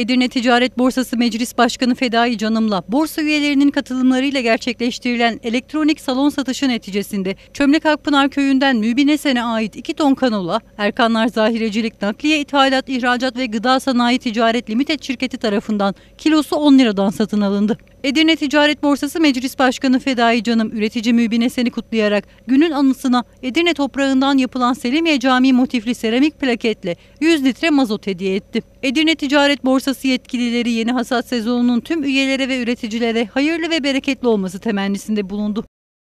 Edirne Ticaret Borsası Meclis Başkanı Fedai Canım'la borsa üyelerinin katılımlarıyla gerçekleştirilen elektronik salon satışı neticesinde Çömlek Akpınar Köyü'nden Mübine Sen'e ait 2 ton kanola, Erkanlar Zahirecilik Nakliye İthalat İhracat ve Gıda Sanayi Ticaret Limited şirketi tarafından kilosu 10 liradan satın alındı. Edirne Ticaret Borsası Meclis Başkanı Fedai Canım üretici Mübine Sen'i kutlayarak günün anısına Edirne toprağından yapılan Selimiye Camii motifli seramik plaketle 100 litre mazot hediye etti. Edirne Ticaret Borsası yetkilileri yeni hasat sezonunun tüm üyelere ve üreticilere hayırlı ve bereketli olması temennisinde bulundu.